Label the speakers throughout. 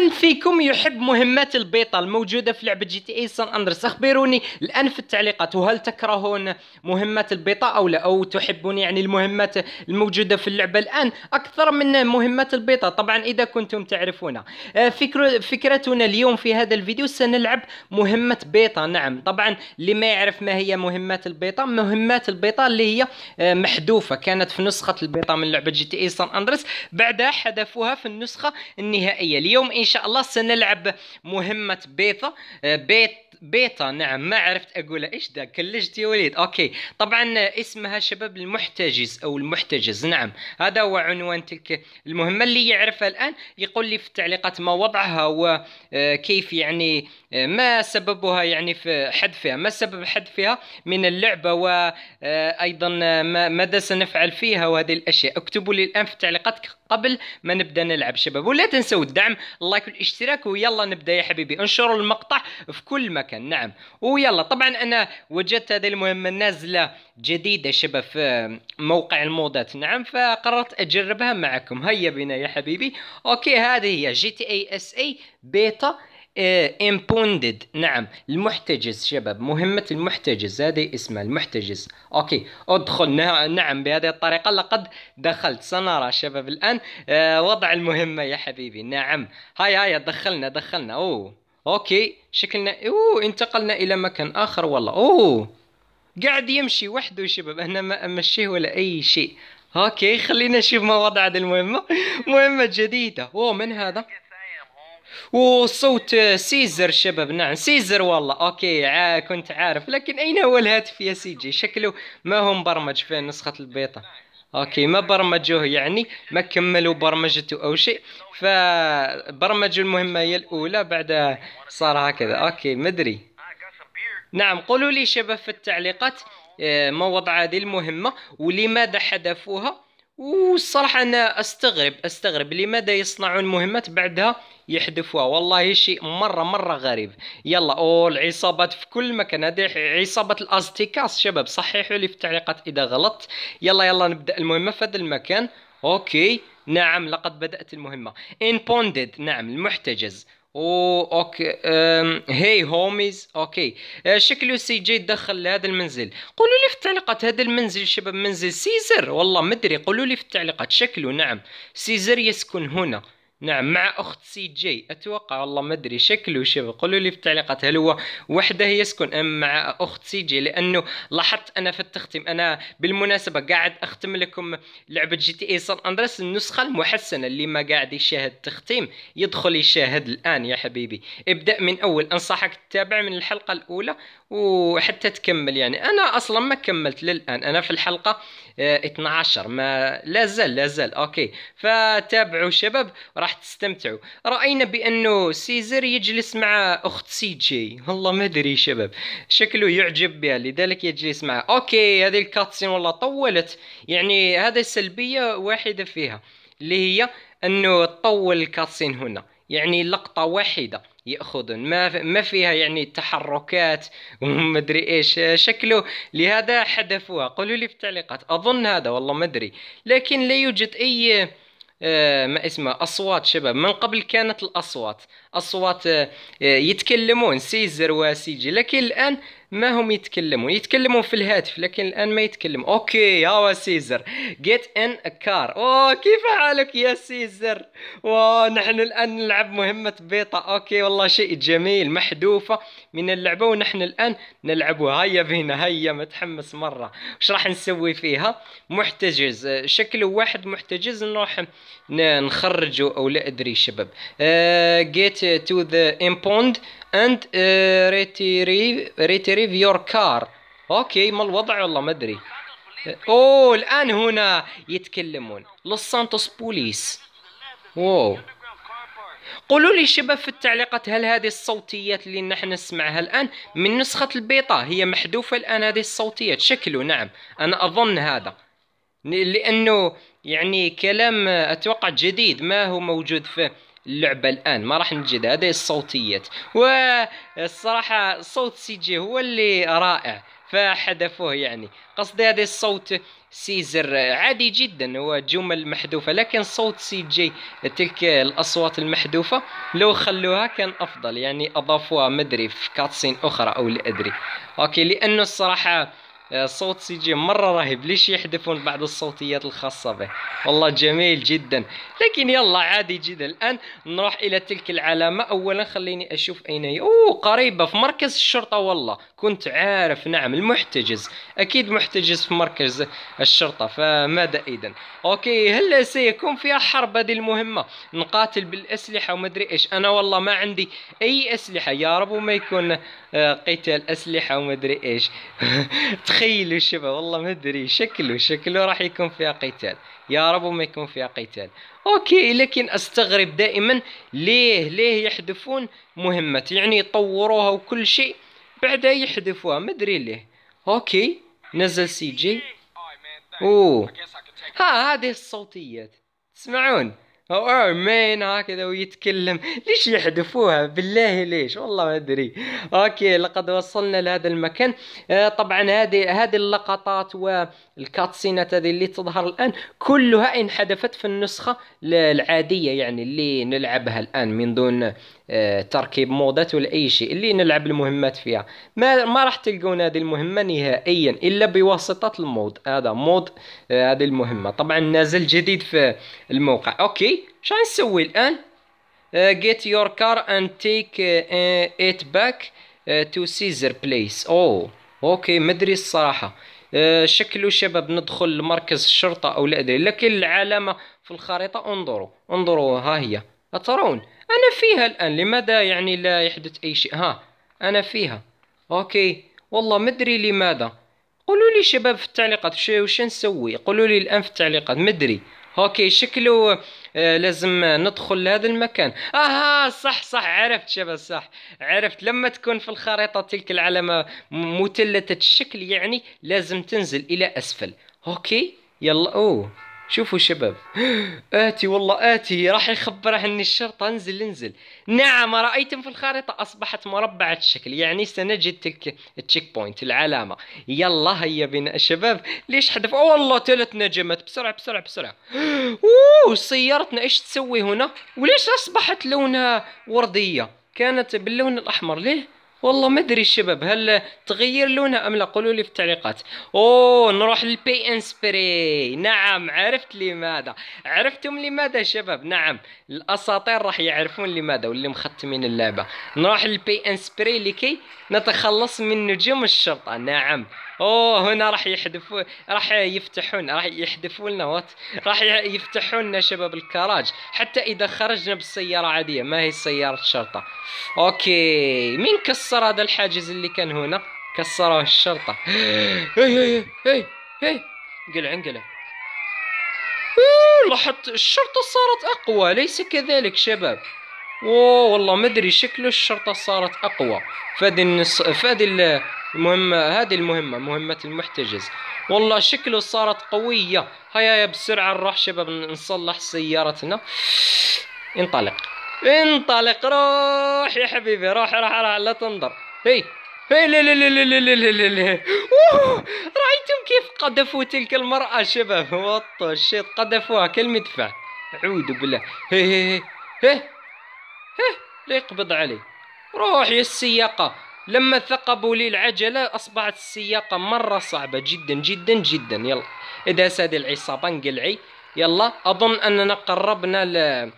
Speaker 1: من فيكم يحب مهمات البيتا الموجودة في لعبة GTA San Andreas أخبروني الآن في التعليقات وهل تكرهون مهمات البيتا أو لا؟ أو تحبون يعني المهمات الموجودة في اللعبة الآن أكثر من مهمات البيتا طبعا إذا كنتم تعرفونها آه، فكر فكرتنا اليوم في هذا الفيديو سنلعب مهمة بيتا نعم طبعا اللي ما يعرف ما هي مهمات البيتا مهمات البيتا اللي هي آه، محذوفة كانت في نسخة البيتا من لعبة GTA San Andreas بعدها حذفوها في النسخة النهائية. اليوم إن شاء الله سنلعب مهمة بيطة آه، بيت بيتا نعم ما عرفت اقولها إيش ذا كلجت يا وليد. أوكي. طبعا اسمها شباب المحتجز أو المحتجز نعم. هذا هو عنوان تلك المهمة. اللي يعرفها الآن يقول لي في التعليقات ما وضعها وكيف يعني ما سببها يعني في حذفها ما سبب حذفها من اللعبة؟ وأيضا ماذا سنفعل فيها وهذه الأشياء؟ اكتبوا لي الآن في التعليقات قبل ما نبدأ نلعب شباب. ولا تنسوا الدعم ال like والاشتراك ويلا نبدأ يا حبيبي. انشروا المقطع في كل مكان. نعم. ويلا طبعا أنا وجدت هذه المهمة نازلة جديدة شباب في موقع المودات نعم فقررت أجربها معكم. هيا بنا يا حبيبي. أوكي هذه هي GTA SA Beta Impounded نعم. المحتجز شباب. مهمة المحتجز. هذه اسمها المحتجز. أوكي. أدخل. نعم بهذه الطريقة. لقد دخلت. سنرى شباب الآن. آه وضع المهمة يا حبيبي. نعم. هاي هاي. دخلنا دخلنا. أوه. أوكي. شكلنا. أوه. انتقلنا إلى مكان آخر. والله. أوه. قاعد يمشي وحده شباب. أنا ما أمشيه ولا أي شيء. أوكي. خلينا نشوف ما وضع هذه المهمة. مهمة جديدة. أوه. من هذا؟ وصوت سيزر شباب. نعم سيزر والله. أوكي عا كنت عارف. لكن أين هو الهاتف يا CJ؟ شكله ما هو مبرمج في نسخة البيتا أوكي ما برمجوه يعني ما كملوا برمجته أو شيء. فبرمجوا المهمة هي الأولى بعد صار هكذا. أوكي مدري. نعم قولوا لي شباب في التعليقات آه، ما وضع هذه المهمة ولماذا حذفوها؟ والصراحة أنا أستغرب أستغرب لماذا يصنعون مهمات بعدها يحذفوها والله شيء مرة مرة غريب. يلا أوه العصابات في كل مكان. هذه عصابة الأزتيكاس شباب صححوا لي في التعليقات إذا غلطت يلا يلا نبدأ. المهمة في هذا المكان. okay. نعم لقد بدأت المهمة. impounded نعم المحتجز. اوه okay. hey homies okay. أه شكله سي جي دخل لهذا المنزل. قولوا لي في التعليقات هذا المنزل شباب منزل سيزر والله مدري قولوا لي في التعليقات. شكله نعم. سيزر يسكن هنا. نعم مع أخت سي جي. أتوقع والله ما أدري شكله شبه قولوا لي في التعليقات هل هو وحدة يسكن أم مع أخت سي جي؟ لأنه لاحظت أنا في التختيم أنا بالمناسبة قاعد أختم لكم لعبة جي تي إي سان اندرس النسخة المحسنة اللي ما قاعد يشاهد تختيم يدخل يشاهد الآن يا حبيبي. ابدأ من أول أنصحك تتابع من الحلقة الأولى وحتى تكمل. يعني أنا أصلا ما كملت للآن. أنا في الحلقة 12 آه، ما لا زال لا زال. okay. فتابعوا شباب راح تستمتعوا. رأينا بأنه سيزر يجلس مع أخت سي جي. والله ما أدري شباب. شكله يعجب بها. لذلك يجلس معها okay هذه ال cutscene والله طولت. يعني هذا سلبيه واحدة فيها اللي هي أنه تطول ال cutscene هنا. يعني لقطة واحدة ياخذون ما ما فيها يعني تحركات ومدري إيش شكله لهذا حذفوها. قولوا لي في التعليقات أظن هذا والله ما أدري. لكن لا يوجد أي آه، ما اسمه أصوات شباب. من قبل كانت الأصوات. اصوات آه، يتكلمون سيزر وسيجي لكن الآن ما هم يتكلمون؟ يتكلمون في الهاتف لكن الآن ما يتكلم. okay يا سيزر get in car أوه كيف حالك يا سيزر؟ ونحن الآن نلعب مهمة beta. okay والله شيء جميل محذوفة من اللعبة ونحن الآن نلعبها. هيا بينا هيا متحمس مرة. وش راح نسوي فيها؟ محتجز شكله واحد محتجز نروح نخرجه أو لا أدري شباب. get to the impound and uh, retrieve retrieve your car. okay ما الوضع والله ما أدري. أوه الآن هنا يتكلمون. لوس سانتوس بوليس واو قولوا لي شباب في التعليقات هل هذه الصوتيات اللي نحن نسمعها الآن من نسخة البيطة هي محذوفة الآن هذه الصوتيات؟ شكله نعم. أنا أظن هذا. لأنه يعني كلام أتوقع جديد ما هو موجود في اللعبة الآن ما راح نجد هذه الصوتيات والصراحة صوت سي جي هو اللي رائع فحذفوه يعني. قصدي هذا الصوت سيزر عادي جدا هو جمل محذوفة لكن صوت سي جي تلك الأصوات المحذوفة لو خلوها كان أفضل يعني أضافوها مدري في cutscene أخرى أو لا أدري. okay لأنه الصراحة صوت سي جي مرة رهيب. ليش يحذفون بعض الصوتيات الخاصة به؟ والله جميل جدا. لكن يلا عادي جدا. الآن نروح إلى تلك العلامة. أولا خليني أشوف أين هي أوه قريبة في مركز الشرطة. والله كنت عارف. نعم المحتجز. أكيد محتجز في مركز الشرطة. فماذا إذا okay هل سيكون فيها حرب؟ هذه المهمة. نقاتل بالأسلحة ومدري إيش. أنا والله ما عندي أي أسلحة. يا رب وما يكون آه، قتال أسلحة ومدري إيش. تخيلوا شباب والله ما أدري شكله شكله راح يكون فيها قتال. يا رب ما يكون فيها قتال. okay لكن أستغرب دائما ليه ليه يحذفون مهمة؟ يعني يطوروها وكل شيء بعدها يحذفوها ما أدري ليه. okay نزل سي جي أوه. ها هذه الصوتيات تسمعون؟ أو مين هكذا ويتكلم. ليش يحذفوها؟ بالله ليش؟ والله ما أدري. okay لقد وصلنا لهذا المكان. آه طبعا هذه هذه اللقطات والكاتسينات هذه اللي تظهر الآن كلها انحذفت في النسخة العادية يعني اللي نلعبها الآن من دون تركيب مودات ولا اي شيء اللي نلعب المهمات فيها. ما ما راح تلقون هذه المهمة نهائيا إلا بواسطة ال mod هذا mod آه هذه المهمة. طبعا نازل جديد في الموقع. okay شو نسوي الآن؟ uh, get your car and take uh, it back uh, to Caesar place. أوه okay مدري الصراحة. uh, شكله شباب ندخل لمركز الشرطة أو لا أدري. لكن العلامة في الخريطة انظروا. انظروا ها هي. أترون أنا فيها الآن لماذا يعني لا يحدث أي شيء؟ ها أنا فيها. okay والله مدري لماذا. قولوا لي شباب في التعليقات وش نسوي؟ قولوا لي الآن في التعليقات مدري okay شكله آه لازم ندخل لهذا المكان. أها صح صح عرفت شباب صح. عرفت لما تكون في الخريطة تلك العلامة مثلثة الشكل يعني لازم تنزل إلى أسفل. okay يلا أوه. شوفوا شباب. آتي والله آتي راح يخبر عني الشرطة. انزل انزل. نعم رأيتم في الخارطة؟ أصبحت مربعة الشكل. يعني سنجد تلك ال checkpoint العلامة. يلا هيا بنا. شباب ليش حذف أوه والله ثلاث نجمات بسرعة بسرعة بسرعة. أوه سيارتنا. إيش تسوي هنا؟ وليش أصبحت لونها وردية؟ كانت باللون الأحمر. ليه؟ والله ما أدري الشباب هل تغير لونها أم لا؟ قولوا لي في التعليقات. أوه نروح لل Pay 'n' Spray نعم عرفت لماذا. عرفتم لماذا شباب؟ نعم الأساطير راح يعرفون لماذا واللي مختمين اللعبة. نروح لل Pay 'n' Spray لكي نتخلص من نجوم الشرطة. نعم. أوه هنا راح يحذفوا راح يفتحون راح يحذفوا لنا what؟ راح يفتحوا لنا شباب الكراج. حتى إذا خرجنا بالسيارة عادية ما هي سياره شرطه okay مين كسر هذا الحاجز اللي كان هنا؟ كسره الشرطة. هي هي هي هي انقلع انقلع. لاحظت الشرطة صارت أقوى ليس كذلك شباب. أوه والله ما أدري شكله الشرطة صارت أقوى. فهذه النص فهذه المهمة هذه المهمة مهمة المحتجز. والله شكله صارت قوية. هيا يا بسرعة نروح شباب نصلح سيارتنا. انطلق. انطلق. روح يا حبيبي روح روح روح لا تنظر. هي هي لا لا لا لا لا لا لا رأيتم كيف قذفوا تلك المرأة شباب؟ وطوا الشيط قذفوها كالمدفع أعوذ بالله. هي هي هي هي هي لا يقبض علي. روح يا السياقة. لما ثقبوا لي العجلة أصبحت السياقة مرة صعبة جدا جدا جدا. يلا. إذا ساد العصابة انقلعي. يلا. أظن أننا قربنا ل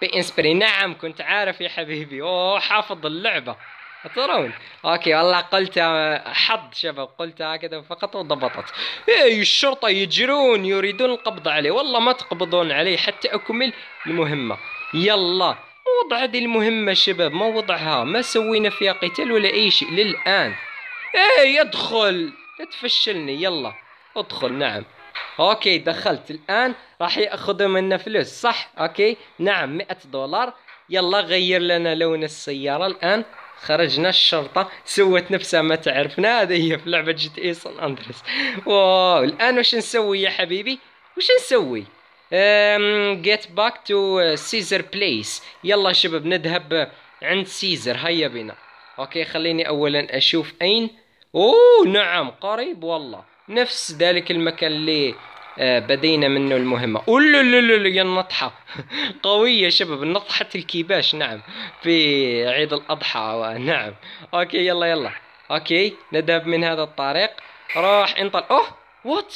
Speaker 1: بإنسبري نعم كنت عارف يا حبيبي. أوه حافظ اللعبة. ترون أوكي والله قلت حظ شباب. قلت هكذا فقط وضبطت. اي الشرطة يجرون يريدون القبض عليه والله ما تقبضون عليه حتى أكمل المهمة. يلا. وضع هذه المهمة شباب ما وضعها؟ ما سوينا فيها قتال ولا أي شيء للآن. إيه ادخل لا تفشلني. يلا. ادخل. نعم. okay دخلت. الآن راح يأخذوا منا فلوس صح؟ okay. نعم مئة دولار. يلا غير لنا لون السيارة الآن. خرجنا الشرطة. سوت نفسها ما تعرفنا. هذه هي في لعبة GTA San Andreas. wow الآن وش نسوي يا حبيبي؟ وش نسوي؟ get back to Cesar place يلا شباب نذهب عند Cesar هيا بنا. okay خليني اولا أشوف أين. أوه نعم قريب والله. نفس ذلك المكان اللي آه بدينا منه المهمة. لا يا النطحة. قوية شباب نطحة الكيباش. نعم في عيد الأضحى. نعم. okay يلا يلا. okay نذهب من هذا الطريق. راح انطلق. أوه what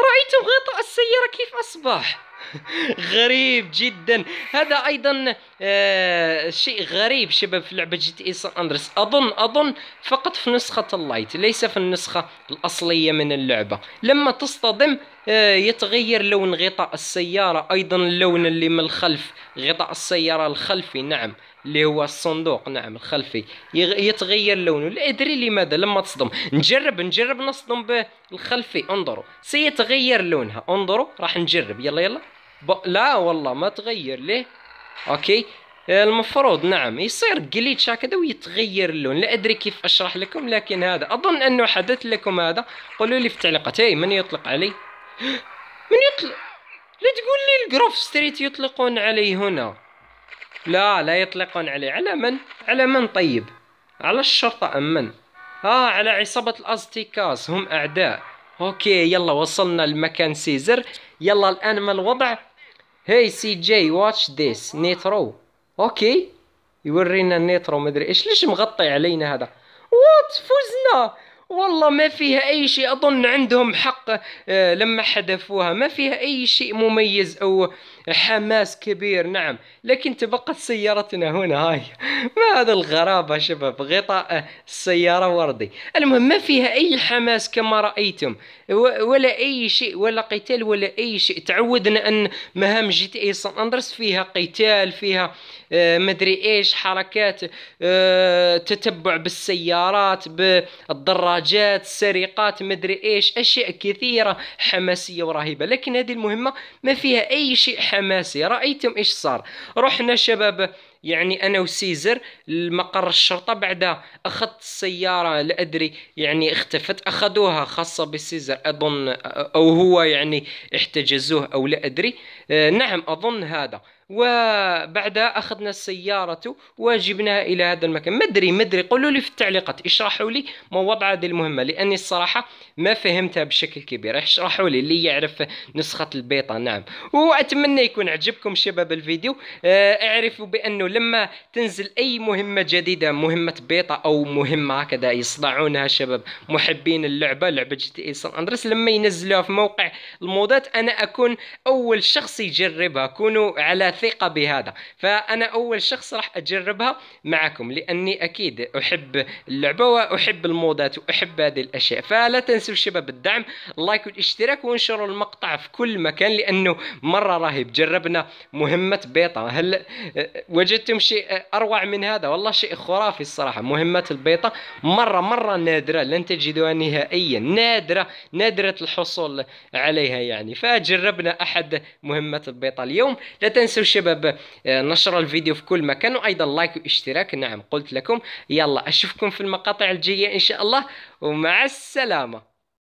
Speaker 1: رأيتم غطاء السيارة كيف أصبح؟ غريب جدا. هذا أيضا آه شيء غريب شباب في لعبة GTA San Andreas أظن أظن فقط في نسخة اللايت ليس في النسخة الأصلية من اللعبة. لما تصطدم آه يتغير لون غطاء السيارة أيضا اللون اللي من الخلف غطاء السيارة الخلفي نعم اللي هو الصندوق نعم الخلفي. يتغير لونه. لا أدري لماذا لما تصدم. نجرب نجرب نصدم بالخلفي. انظروا سيتغير لونها. انظروا راح نجرب. يلا يلا. ب... لا والله ما تغير ليه؟ okay. المفروض نعم يصير glitch هكذا ويتغير اللون. لا أدري كيف أشرح لكم لكن هذا أظن أنه حدث لكم هذا. قولوا لي في التعليقات hey من يطلق علي؟ من يطلق؟ لا تقول لي ال Grove Street يطلقون علي هنا. لا لا يطلقون عليه على من؟ على من طيب؟ على الشرطة أم من؟ آه على عصابة الأزتيكاس هم أعداء. okay يلا وصلنا لمكان Cesar. يلا الآن ما الوضع؟ hey CJ watch this nitro okay يورينا ال nitro مدري إيش. ليش مغطي علينا هذا؟ what فزنا والله ما فيها أي شيء. أظن عندهم حق آه، لما حذفوها. ما فيها أي شيء مميز أو حماس كبير نعم. لكن تبقت سيارتنا هنا هاي. ما هذا الغرابة شباب؟ غطاء السيارة وردي. المهم ما فيها أي حماس كما رأيتم. ولا أي شيء ولا قتال ولا أي شيء. تعودنا أن مهام GTA San Andreas فيها قتال فيها آه، مدري إيش حركات آه، تتبع بالسيارات بالدراجات سرقات مدري إيش أشياء كثيرة حماسية ورهيبة. لكن هذه المهمة ما فيها أي شيء حماسي رأيتم إيش صار؟ رحنا شباب يعني أنا و Cesar المقر الشرطة بعد أخذت السيارة لا أدري يعني اختفت أخذوها خاصة بسيزر أظن أو هو يعني احتجزوه أو لا أدري. آه، نعم أظن هذا. وبعدها أخذنا السيارة وجبناها إلى هذا المكان. ما أدري ما أدري قولوا لي في التعليقات اشرحوا لي ما وضع هذه المهمة لأني الصراحة ما فهمتها بشكل كبير. اشرحوا لي اللي يعرف نسخة البيضة نعم. وأتمنى يكون عجبكم شباب الفيديو. آه، اعرفوا بأنه لما تنزل أي مهمة جديدة مهمة بيضة أو مهمة هكذا يصنعونها شباب محبين اللعبة لعبة GTA San Andreas لما ينزلوها في موقع المودات أنا أكون أول شخص يجربها. كونوا على ثقة بهذا. فأنا أول شخص راح أجربها معكم لأني أكيد أحب اللعبة وأحب المودات وأحب هذه الأشياء. فلا تنسوا شباب الدعم ال like والاشتراك وانشروا المقطع في كل مكان لأنه مرة رهيب. جربنا مهمة بيضة هل وجدتم شيء أروع من هذا؟ والله شيء خرافي الصراحة. مهمة البيضة مرة مرة نادرة. لن تجدوها نهائيا. نادرة نادرة الحصول عليها يعني. فجربنا أحد مهمة البيضة اليوم. لا تنسوا شباب آه، نشر الفيديو في كل مكان وأيضا لايك واشتراك. نعم قلت لكم يلا أشوفكم في المقاطع الجاية إن شاء الله ومع السلامة.